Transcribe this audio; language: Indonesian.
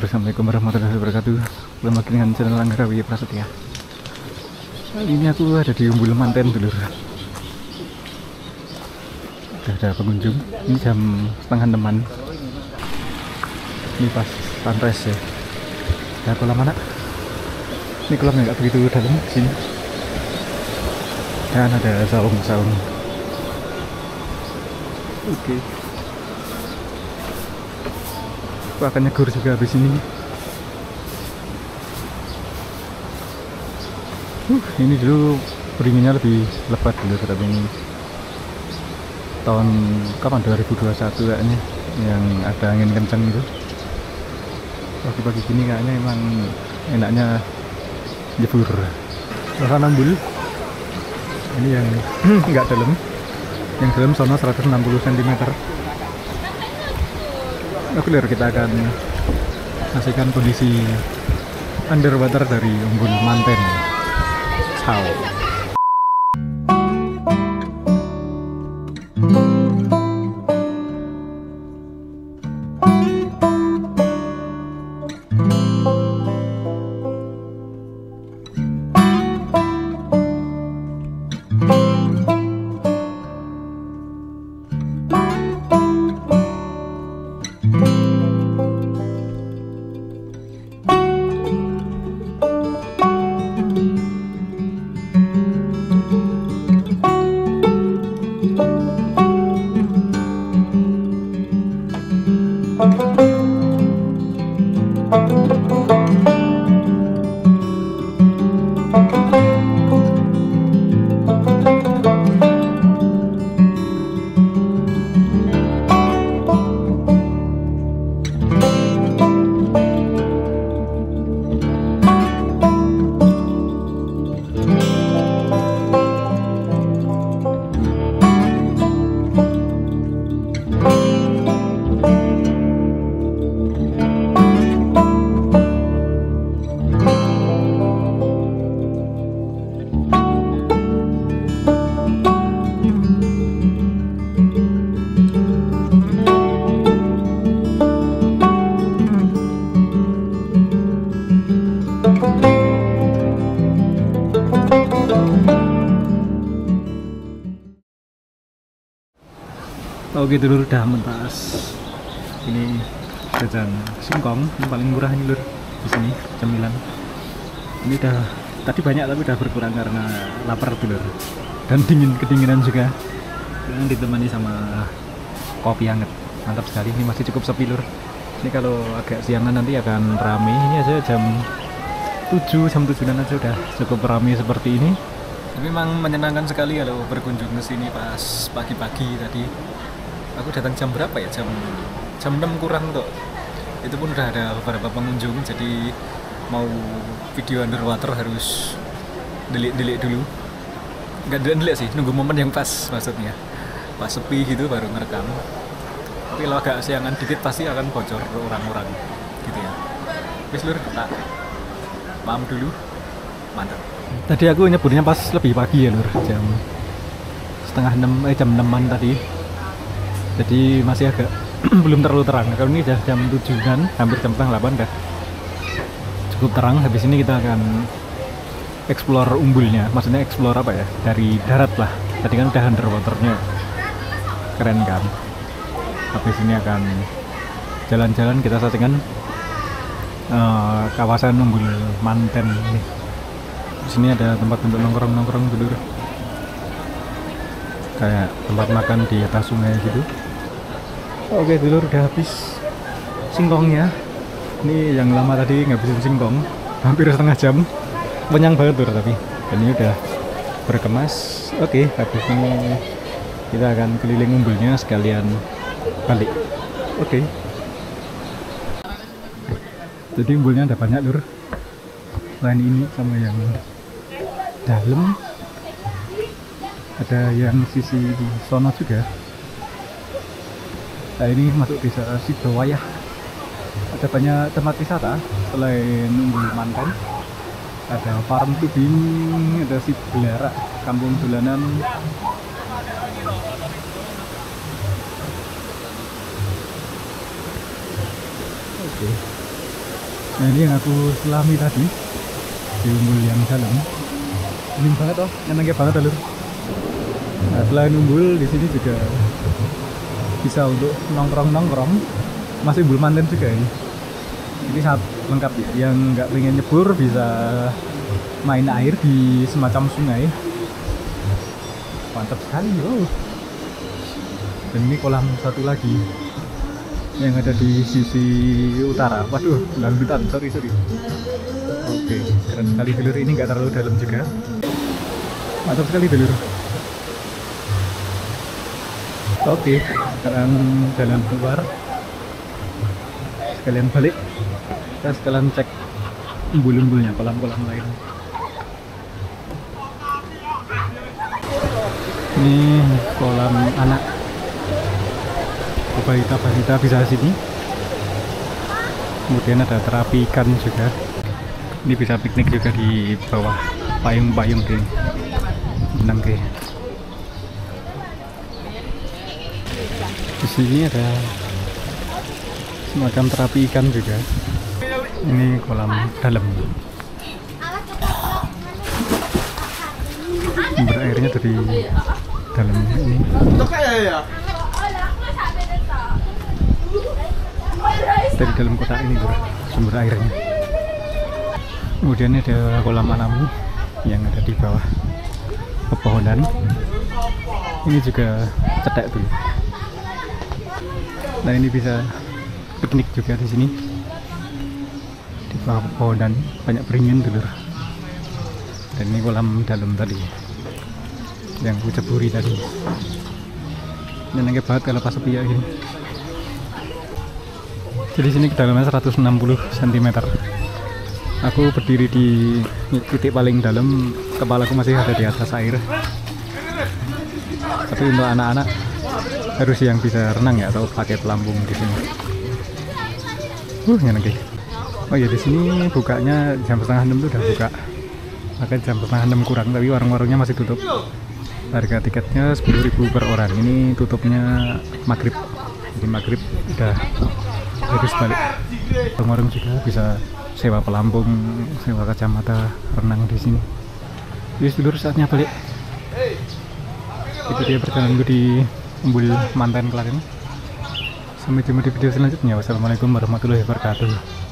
Assalamualaikum warahmatullahi wabarakatuh. Belum lagi dengan channel Anggra Wi Prasetya. Kali ini aku ada di Umbul Manten dulur. Udah ada pengunjung. Ini jam setengah teman Ini pas sunrise ya. Ada kolam mana? Ini kolamnya nggak begitu dalam sini. Dan ada saung-saung. Oke Aku akan nyegur juga habis ini. Uh, ini dulu beringinnya lebih lebat dulu tapi ini. Tahun kapan? 2021 kayaknya yang ada angin kencang itu. Pagi-pagi gini kayaknya emang enaknya jebur Bahkan nambul. Ini yang nggak dalam. Yang dalam sana 160 cm Lihat kita akan saksikan kondisi underwater dari Umbul Manten. Oke dulur udah mentas. Ini jajan singkong yang paling murah ini lur di sini cemilan. Ini udah tadi banyak tapi udah berkurang karena lapar dulur dan dingin kedinginan juga. Dan ditemani sama kopi hangat. Mantap sekali. Ini masih cukup sepi lur. Ini kalau agak siangan nanti akan rame. Ini aja jam 7 jam 7 aja udah cukup rame seperti ini. Memang menyenangkan sekali kalau berkunjung ke sini pas pagi-pagi tadi aku datang jam berapa ya? Jam jam 6 kurang tuh itu pun udah ada beberapa pengunjung jadi mau video underwater harus delik-delik dulu. Nggak delik sih nunggu momen yang pas maksudnya. Pas sepi gitu baru ngerekam. Tapi kalau agak siangan dikit pasti akan bocor ke orang-orang gitu ya. Wis lur tak paham dulu. Mantap. Tadi aku nyebutnya pas lebih pagi ya lur. Jam setengah enam eh jam enaman tadi jadi masih agak belum terlalu terang. Kalau ini sudah jam 7 dan hampir jam setengah 8 dah cukup terang. Habis ini kita akan explore umbulnya. Maksudnya explore apa ya? Dari darat lah. Tadi kan udah underwaternya. Keren kan? Habis ini akan jalan-jalan kita saksikan uh, kawasan umbul manten di sini ada tempat untuk nongkrong-nongkrong dulu kayak tempat makan di atas sungai gitu oke dulur udah habis singkongnya. Ini yang lama tadi ngabisin singkong hampir setengah jam. Kenyang banget tuh tapi. Ini udah berkemas. Oke habis ini kita akan keliling umbulnya sekalian balik. Oke. Jadi umbulnya ada banyak lur selain ini sama yang dalam. Ada yang sisi sono juga nah ini masuk desa Sidowayah. Ada banyak tempat wisata selain Umbul Mantan. Ada farm tubing ada si Belara kampung dolanan oke. Nah ini yang aku selami tadi di umbul yang dalam. Ini banget oh. Enaknya banget alur. Nah selain umbul di sini juga bisa untuk nongkrong nongkrong masih belum manten juga ini. Ini sangat lengkap. Ya yang nggak pengen nyebur bisa main air di semacam sungai. Mantap sekali loh dan ini kolam satu lagi yang ada di sisi utara. Waduh langgutan sorry sorry. Oke keren sekali. Dulur ini nggak terlalu dalam juga. Mantap sekali dulur oke sekarang jalan keluar. Sekalian balik kita sekalian cek umbul-umbulnya kolam-kolam lain. Ini kolam anak. Balita-balita bisa sini. Kemudian ada terapi ikan juga. Ini bisa piknik juga di bawah payung-payung di Nangke sini ada semacam terapi ikan juga. Ini kolam dalam. Sumber airnya dari dalam ini. Dari dalam kota ini bro. Sumber airnya. Kemudian ada kolam alam yang ada di bawah pepohonan. Ini juga cetek tuh nah ini bisa piknik juga di sini. Di bawah pepohonan banyak beringin dulur. Dan ini kolam dalam tadi yang aku ceburi tadi. Dan enak banget kalau pas sepi ya gini jadi sini kedalamannya 160 cm aku berdiri di titik paling dalam kepalaku masih ada di atas air. Tapi untuk anak-anak harus yang bisa renang ya atau pakai pelampung di sini? Uh enak oh ya di sini bukanya jam setengah enam tuh udah buka. Maka jam setengah enam kurang tapi warung-warungnya masih tutup. Harga tiketnya 10.000 per orang. Ini tutupnya maghrib. Jadi maghrib udah harus balik. Warung juga bisa sewa pelampung sewa kacamata renang di sini. Jadi dulu saatnya balik. Itu dia perjalanan gue di Umbul Mantan Klaten sampai jumpa di video selanjutnya. Wassalamualaikum warahmatullahi wabarakatuh